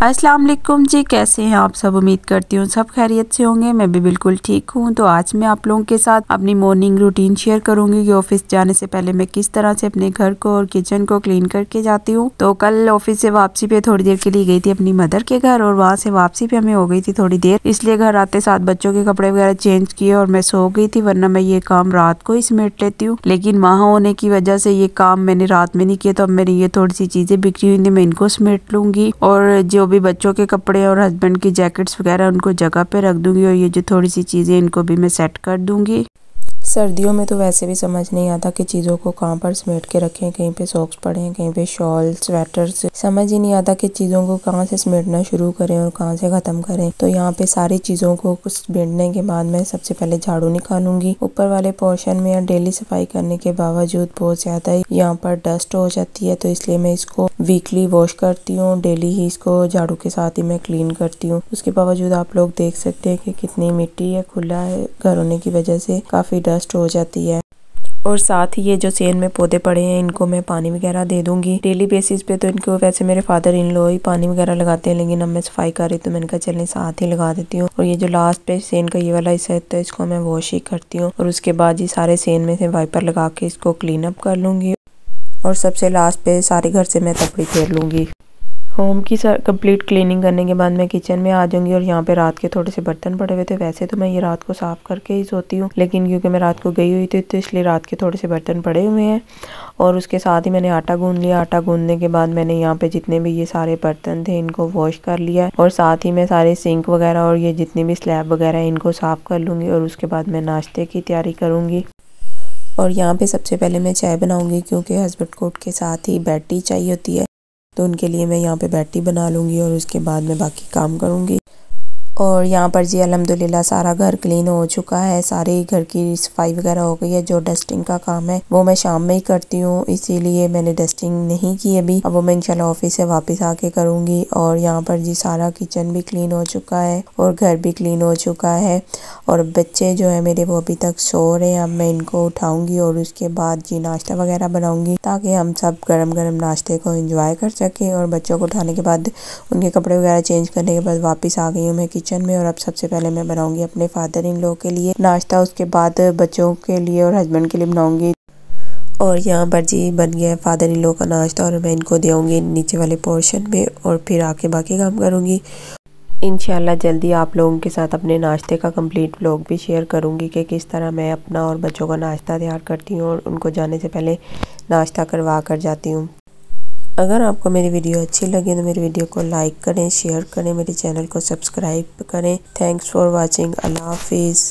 अस्सलाम वालेकुम जी, कैसे हैं आप सब? उम्मीद करती हूँ सब खैरियत से होंगे। मैं भी बिल्कुल ठीक हूँ। तो आज मैं आप लोगों के साथ अपनी मॉर्निंग रूटीन शेयर करूँगी कि ऑफ़िस जाने से पहले मैं किस तरह से अपने घर को और किचन को क्लीन करके जाती हूँ। तो कल ऑफ़िस से वापसी पे थोड़ी देर के लिए गई थी अपनी मदर के घर और वहाँ से वापसी पे हमें हो गई थी थोड़ी देर। इसलिए घर आते साथ बच्चों के कपड़े वगैरह चेंज किए और मैं सो गई थी, वरना मैं ये काम रात को ही समेट लेती हूँ। लेकिन वहाँ होने की वजह से ये काम मैंने रात में नहीं किया तो अब मेरी ये थोड़ी सी चीज़ें बिखरी हुई थी, मैं इनको समेट लूँगी। और जो भी बच्चों के कपड़े और हस्बैंड की जैकेट्स वगैरह उनको जगह पे रख दूँगी और ये जो थोड़ी सी चीज़ें इनको भी मैं सेट कर दूँगी। सर्दियों में तो वैसे भी समझ नहीं आता कि चीज़ों को कहाँ पर समेट के रखें, कहीं पे सॉक्स पड़े हैं कहीं पे शॉल स्वेटर्स समझ ही नहीं आता कि चीज़ों को कहाँ से समेटना शुरू करें और कहाँ से ख़त्म करें। तो यहाँ पे सारी चीज़ों को कुछ समेटने के बाद मैं सबसे पहले झाड़ू निकालूँगी। ऊपर वाले पोर्शन में या डेली सफ़ाई करने के बावजूद बहुत ज़्यादा यहाँ पर डस्ट हो जाती है तो इसलिए मैं इसको वीकली वॉश करती हूँ। डेली ही इसको झाड़ू के साथ ही मैं क्लीन करती हूँ। उसके बावजूद आप लोग देख सकते हैं कि कितनी मिट्टी है, खुला है। घर होने की वजह से काफ़ी डस्ट नष्ट हो जाती है। और साथ ही ये जो सेन में पौधे पड़े हैं, इनको मैं पानी वगैरह दे दूँगी। डेली बेसिस पे तो इनको वैसे मेरे फादर इन लो ही पानी वगैरह लगाते हैं, लेकिन अब मैं सफ़ाई कर रही तो मैंने कहा चलने साथ ही लगा देती हूँ। और ये जो लास्ट पे सेन का ये वाला हिस्सा है तो इसको मैं वॉश ही करती हूँ। और उसके बाद ये सारे सेन में से वाइपर लगा के इसको क्लीन अप कर लूँगी। और सबसे लास्ट पे सारे घर से मैं तपड़ी फेर लूँगी। होम की सर कंप्लीट क्लीनिंग करने के बाद मैं किचन में आ जाऊँगी और यहाँ पे रात के थोड़े से बर्तन पड़े हुए थे। वैसे तो मैं ये रात को साफ़ करके ही सोती हूँ, लेकिन क्योंकि मैं रात को गई हुई थी तो इसलिए रात के थोड़े से बर्तन पड़े हुए हैं और उसके साथ ही मैंने आटा गूंद लिया। आटा गूंदने के बाद मैंने यहाँ पे जितने भी ये सारे बर्तन थे इनको वॉश कर लिया और साथ ही मैं सारे सिंक वगैरह और ये जितने भी स्लैब वगैरह इनको साफ़ कर लूँगी और उसके बाद मैं नाश्ते की तैयारी करूँगी। और यहाँ पे सबसे पहले मैं चाय बनाऊँगी क्योंकि हस्बैंड कोट के साथ ही टी चाहिए होती है। तो उनके लिए मैं यहाँ पे बैटी बना लूँगी और उसके बाद मैं बाकी काम करूँगी। और यहाँ पर जी अलहमदिल्ला सारा घर क्लीन हो चुका है, सारे घर की सफ़ाई वगैरह हो गई है, जो डस्टिंग का काम है, वो मैं शाम में ही करती हूँ, इसीलिए मैंने डस्टिंग नहीं की अभी। अब वो मैं इंशाल्लाह ऑफ़िस से वापस आके करूँगी और यहाँ पर जी सारा किचन भी क्लीन हो चुका है और घर भी क्लीन हो चुका है और बच्चे जो है मेरे, वो अभी तक सो रहे हैं। अब मैं इनको उठाऊँगी और उसके बाद जी नाश्ता वगैरह बनाऊँगी, ताकि हम सब गर्म गर्म नाश्ते को इंजॉय कर सकें और बच्चों को उठाने के बाद उनके कपड़े वगैरह चेंज करने के बाद वापस आ गई हूँ मैं किचन किचन में और अब सबसे पहले मैं बनाऊँगी अपने फादर इन लोग के लिए नाश्ता, उसके बाद बच्चों के लिए और हस्बैंड के लिए बनाऊँगी। और यहाँ पर जी बन गया है फादर इन लोग का नाश्ता और मैं इनको दूँगी नीचे वाले पोर्शन में और फिर आके बाकी काम करूँगी। इनशाला जल्दी आप लोगों के साथ अपने नाश्ते का कंप्लीट व्लॉग भी शेयर करूँगी कि किस तरह मैं अपना और बच्चों का नाश्ता तैयार करती हूँ और उनको जाने से पहले नाश्ता करवा कर जाती हूँ। अगर आपको मेरी वीडियो अच्छी लगे तो मेरी वीडियो को लाइक करें, शेयर करें, मेरे चैनल को सब्सक्राइब करें। Thanks for watching. अल्लाह हाफिज़।